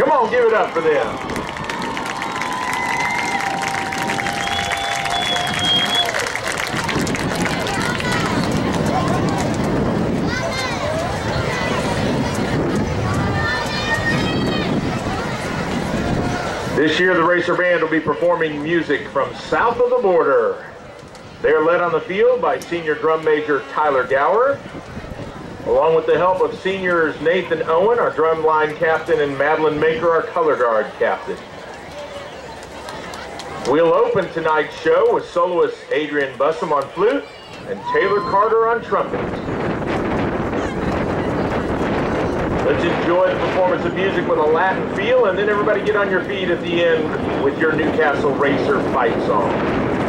Come on, give it up for them. This year, the Racer Band will be performing music from south of the border. They are led on the field by senior drum major Tyler Gower, along with the help of seniors Nathan Owen, our drum line captain, and Madeline Maker, our color guard captain. We'll open tonight's show with soloist Adrian Bussum on flute and Taylor Carter on trumpet. Let's enjoy the performance of music with a Latin feel, and then everybody get on your feet at the end with your Newcastle Racer fight song.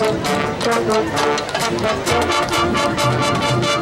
Thank you.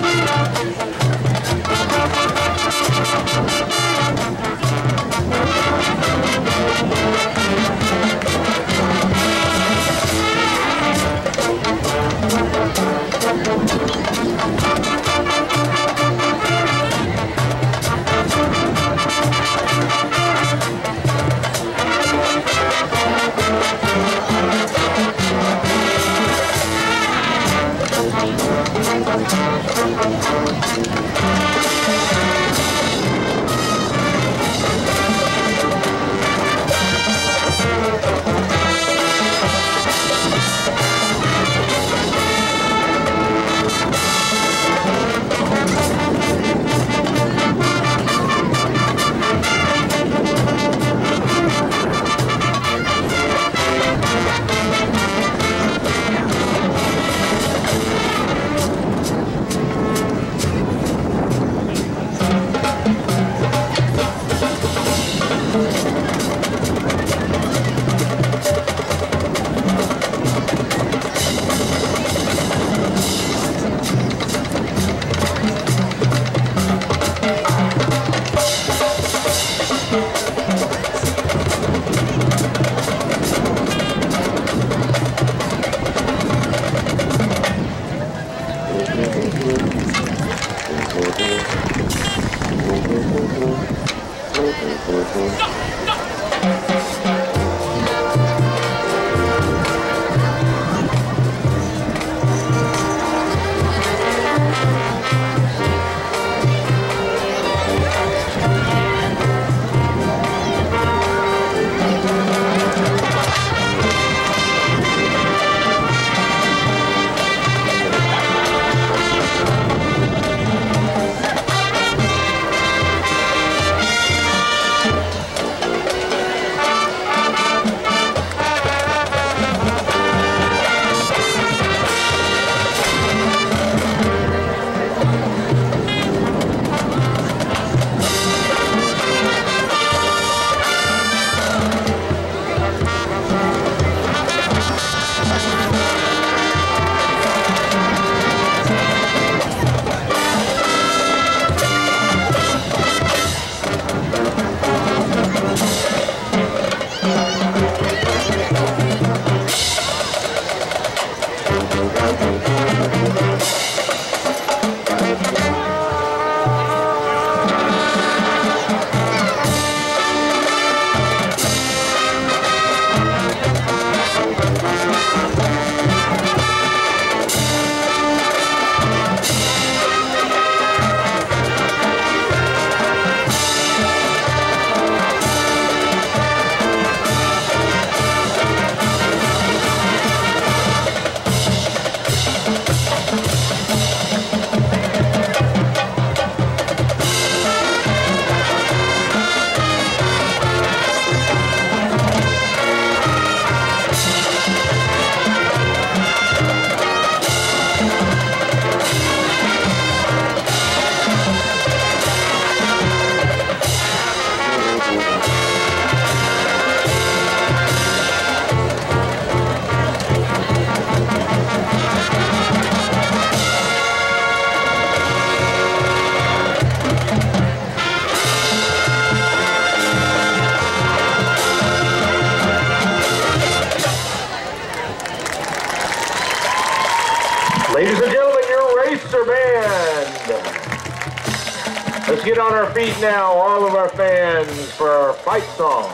Get on our feet now, all of our fans, for our fight song.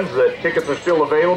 Fans, that tickets are still available.